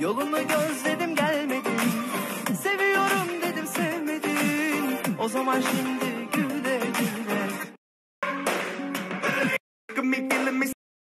Yolunu gözledim gelmedin. Seviyorum dedim sevmedin. O zaman şimdi güle güle.